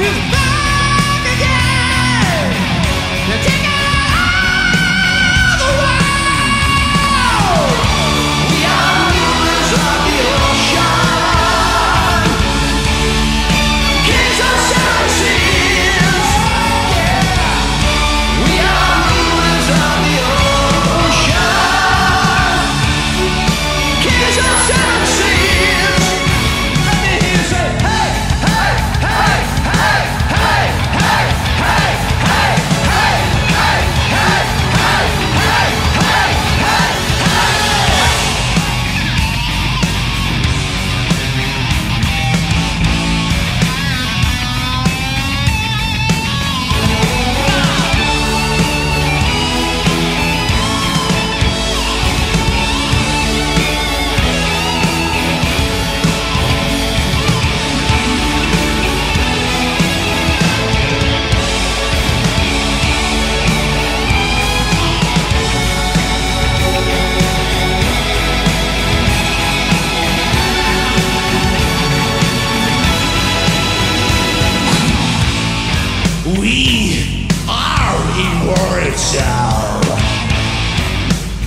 嗯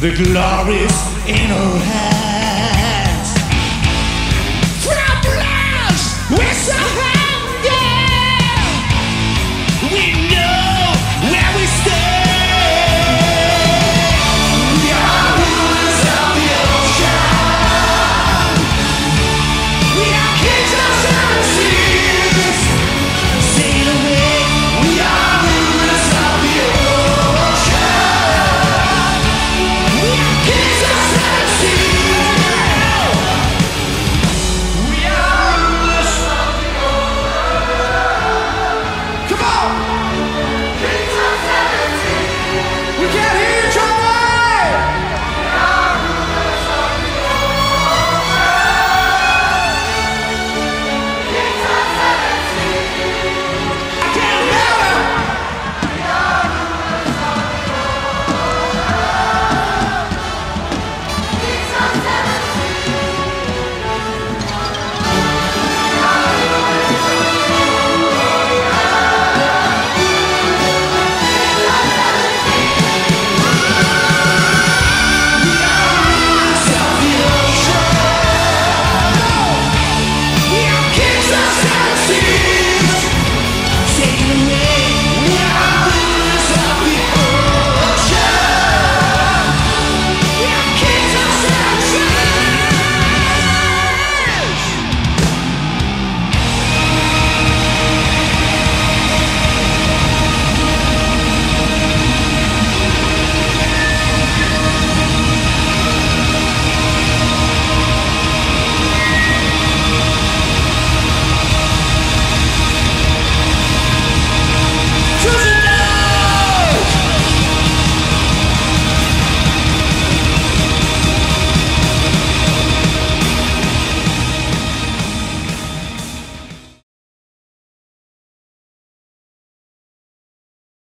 The glories in our hands.